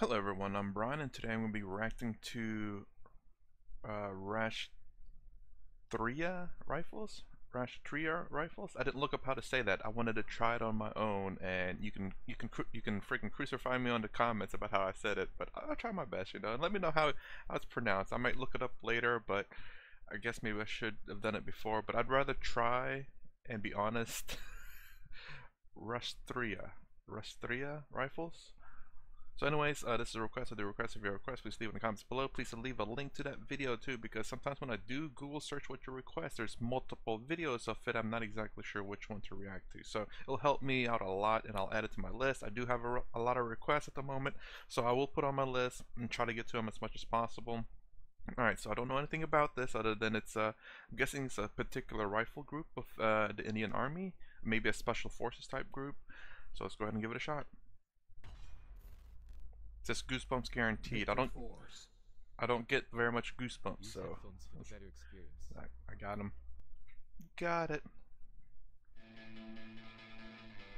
Hello everyone, I'm Brian and today I'm going to be reacting to uh, Rashtria rifles? Rashtria rifles? I didn't look up how to say that. I wanted to try it on my own and you can you can you can freaking crucify me on the comments about how I said it, but I'll try my best, you know. And let me know how, how it's pronounced. I might look it up later, but I guess maybe I should have done it before, but I'd rather try and be honest. Rastria. Rastria rifles? So anyways, uh, this is a request. If the request of your request, please leave in the comments below. Please leave a link to that video too, because sometimes when I do Google search what you request, there's multiple videos of it. I'm not exactly sure which one to react to. So it'll help me out a lot, and I'll add it to my list. I do have a, a lot of requests at the moment, so I will put on my list and try to get to them as much as possible. Alright, so I don't know anything about this other than it's, uh, I'm guessing it's a particular rifle group of uh, the Indian Army, maybe a special forces type group. So let's go ahead and give it a shot. It says goosebumps guaranteed. I don't I don't get very much goosebumps, so I, I got them. Got it.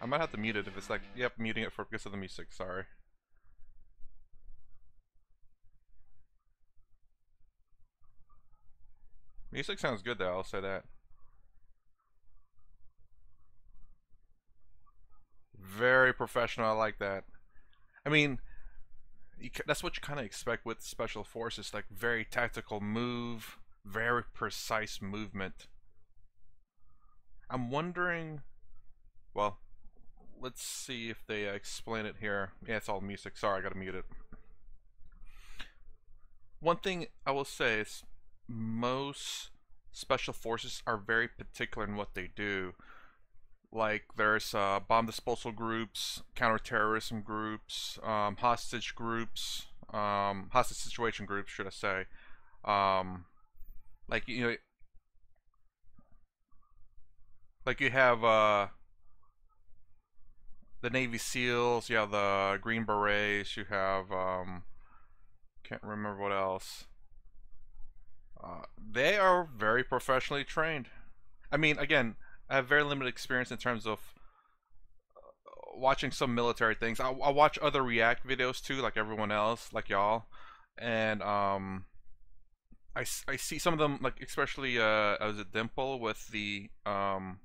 I might have to mute it if it's like, yep, muting it for because of the music, sorry. Music sounds good though, I'll say that. Very professional, I like that. I mean, you, that's what you kind of expect with special forces, like very tactical move, very precise movement. I'm wondering, well, let's see if they explain it here. Yeah, it's all music. Sorry, I gotta mute it. One thing I will say is most special forces are very particular in what they do like there's uh, bomb disposal groups, counterterrorism groups, um, hostage groups, um, hostage situation groups, should I say? Um, like you know, like you have uh, the Navy SEALs, you have the Green Berets, you have um, can't remember what else. Uh, they are very professionally trained. I mean, again, I have very limited experience in terms of uh, watching some military things. I, I watch other React videos too, like everyone else, like y'all, and um, I, I see some of them like especially uh, it Dimple with the um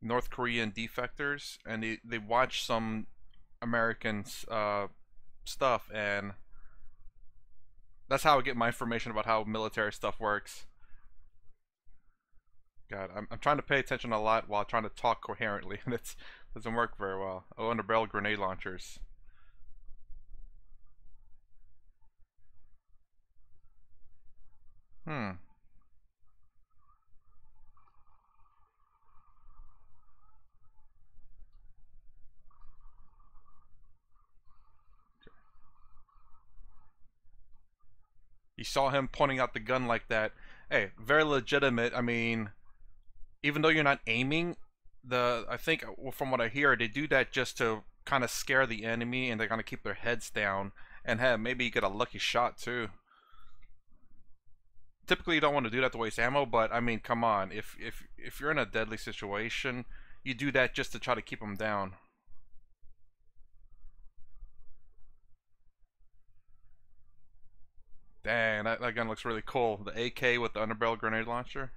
North Korean defectors, and they they watch some American uh stuff, and that's how I get my information about how military stuff works. God, I'm, I'm trying to pay attention a lot while trying to talk coherently, and it doesn't work very well. Oh, underbarrel grenade launchers. Hmm. You saw him pointing out the gun like that. Hey, very legitimate. I mean, even though you're not aiming, the I think from what I hear, they do that just to kind of scare the enemy, and they're gonna keep their heads down, and have maybe get a lucky shot too. Typically, you don't want to do that to waste ammo, but I mean, come on, if if if you're in a deadly situation, you do that just to try to keep them down. Dang, that, that gun looks really cool. The AK with the underbarrel grenade launcher.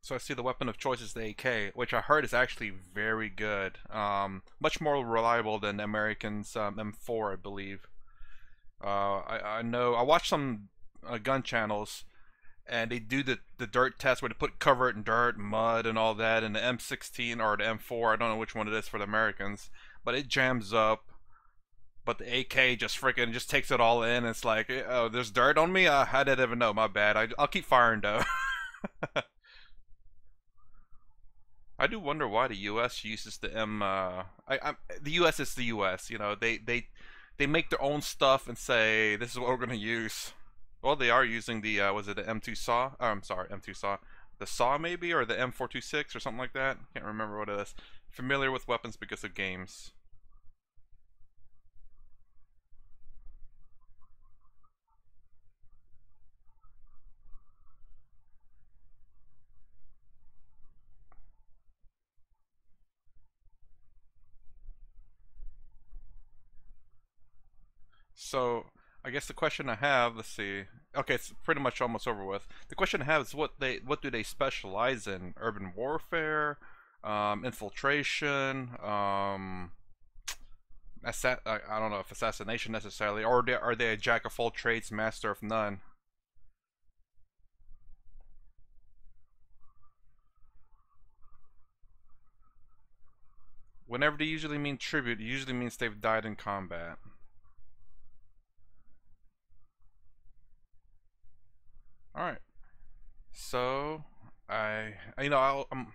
So I see the weapon of choice is the AK, which I heard is actually very good. Um, much more reliable than the American's um, M4, I believe. Uh, I, I know I watched some uh, gun channels, and they do the the dirt test where they put cover in dirt, mud, and all that. And the M16 or the M4, I don't know which one it is for the Americans, but it jams up. But the AK just freaking just takes it all in. It's like, oh, there's dirt on me. Uh, I didn't even know. My bad. I, I'll keep firing though. I do wonder why the U.S. uses the M. Uh, I, I, the U.S. is the U.S. You know, they they they make their own stuff and say this is what we're gonna use. Well, they are using the uh, was it the M2 saw? Oh, I'm sorry, M2 saw. The saw maybe or the M426 or something like that. Can't remember what it is. Familiar with weapons because of games. So I guess the question I have, let's see. Okay, it's pretty much almost over with. The question I have is what they what do they specialize in? Urban warfare, um, infiltration, um, assa- I, don't know if assassination necessarily, or are they, are they a jack of all trades, master of none? Whenever they usually mean tribute, it usually means they've died in combat. All right. So I, you know, I'll, I'm,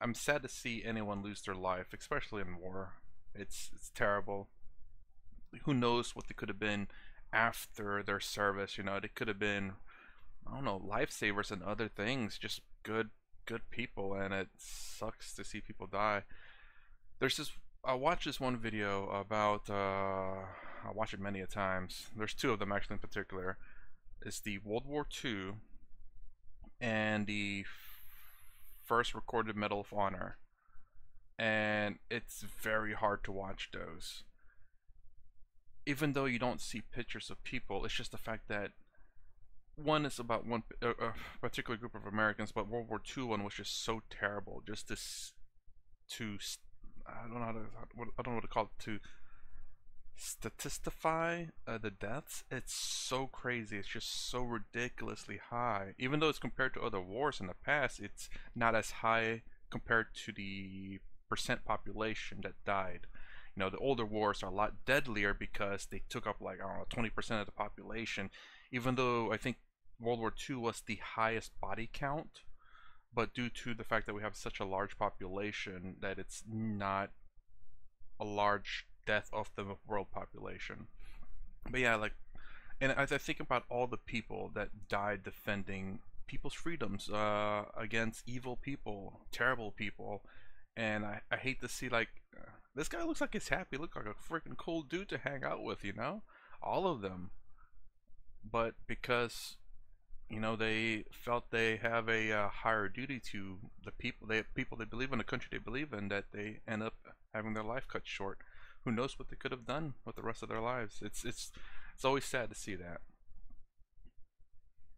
I'm sad to see anyone lose their life, especially in war. It's it's terrible. Who knows what they could have been after their service? You know, they could have been, I don't know, lifesavers and other things. Just good good people, and it sucks to see people die. There's this. I watched this one video about. Uh, I watch it many a times. There's two of them actually in particular is the World War II and the first recorded Medal of Honor. And it's very hard to watch those. Even though you don't see pictures of people, it's just the fact that one is about one uh, particular group of Americans, but World War II one was just so terrible. Just to to I don't know how to I don't know what to call it to statistify uh, the deaths, it's so crazy. It's just so ridiculously high. Even though it's compared to other wars in the past, it's not as high compared to the percent population that died. You know, the older wars are a lot deadlier because they took up like, I don't know, 20% of the population. Even though I think World War II was the highest body count, but due to the fact that we have such a large population that it's not a large death of the world population. But yeah, like, and as I think about all the people that died defending people's freedoms uh, against evil people, terrible people, and I, I hate to see like uh, this guy looks like he's happy. Look like a freaking cool dude to hang out with, you know, all of them. But because you know they felt they have a uh, higher duty to the people they people they believe in the country they believe in that they end up having their life cut short who knows what they could have done with the rest of their lives. It's it's it's always sad to see that.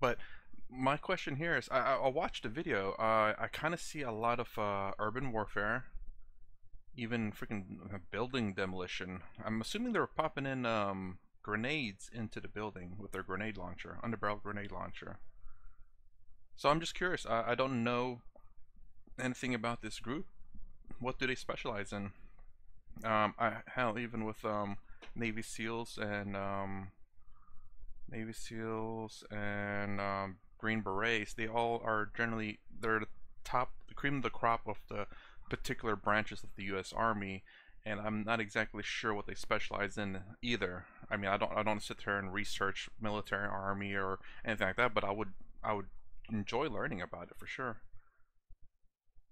But my question here is, I, I watched a video. Uh, I kind of see a lot of uh, urban warfare, even freaking building demolition. I'm assuming they were popping in um, grenades into the building with their grenade launcher, underbarrel grenade launcher. So I'm just curious. I, I don't know anything about this group. What do they specialize in? Um, I hell even with um, Navy SEALs and um, Navy SEALs and um, Green Berets, they all are generally they're the top, the cream of the crop of the particular branches of the U.S. Army, and I'm not exactly sure what they specialize in either. I mean, I don't I don't sit there and research military army or anything like that, but I would I would enjoy learning about it for sure.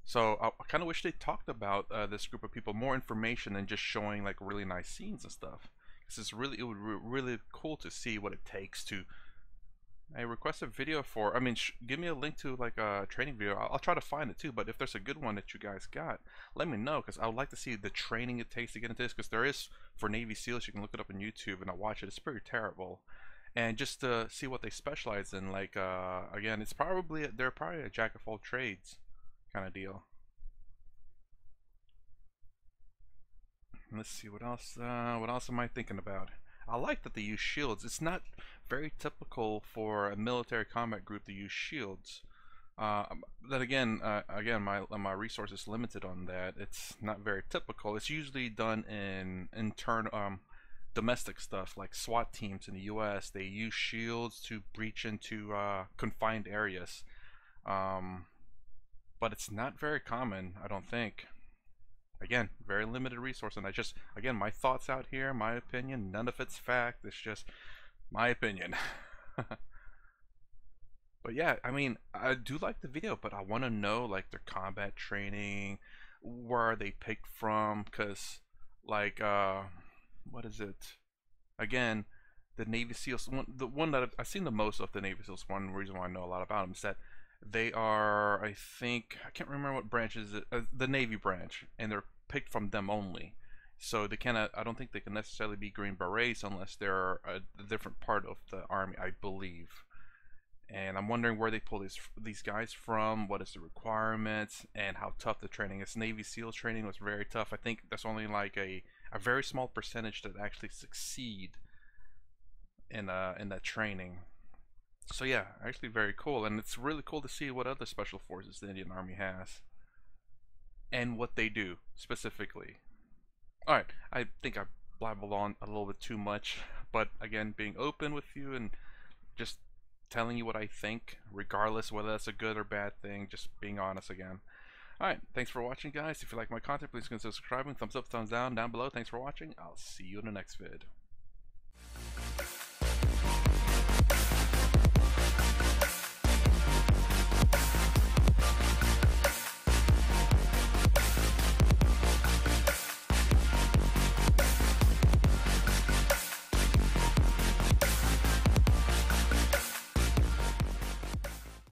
So I, I kind of wish they talked about uh, this group of people more information than just showing like really nice scenes and stuff. Because it's really it would be really cool to see what it takes to. I request a video for. I mean, give me a link to like a training video. I'll, I'll, try to find it too. But if there's a good one that you guys got, let me know because I would like to see the training it takes to get into this. Because there is for Navy SEALs, you can look it up on YouTube and I watch it. It's pretty terrible and just to see what they specialize in like uh, again it's probably they're probably a jack of all trades kind of deal. Let's see what else. Uh, what else am I thinking about? I like that they use shields. It's not very typical for a military combat group to use shields. Uh, then again, uh, again, my my resources limited on that. It's not very typical. It's usually done in internal, um, domestic stuff like SWAT teams in the U.S. They use shields to breach into uh, confined areas. Um, but it's not very common, I don't think. Again, very limited resource, and I just, again, my thoughts out here, my opinion, none of it's fact, it's just my opinion. but yeah, I mean, I do like the video, but I want to know, like, their combat training, where are they picked from, because, like, uh, what is it? Again, the Navy SEALs, one, the one that I've, I've seen the most of the Navy SEALs, one reason why I know a lot about them is that they are, I think, I can't remember what branch is it, uh, the Navy branch, and they're picked from them only. So they cannot. I don't think they can necessarily be Green Berets unless they're a, different part of the army. I believe. And I'm wondering where they pull these these guys from. What is the requirements and how tough the training is. Navy SEAL training was very tough. I think that's only like a a very small percentage that actually succeed in uh in that training. So yeah, actually very cool, and it's really cool to see what other special forces the Indian Army has and what they do specifically. Alright, I think I blabbled on a little bit too much, but again, being open with you and just telling you what I think, regardless whether that's a good or bad thing, just being honest again. Alright, thanks for watching guys. If you like my content, please consider subscribing. Thumbs up, thumbs down, down below. Thanks for watching. I'll see you in the next vid.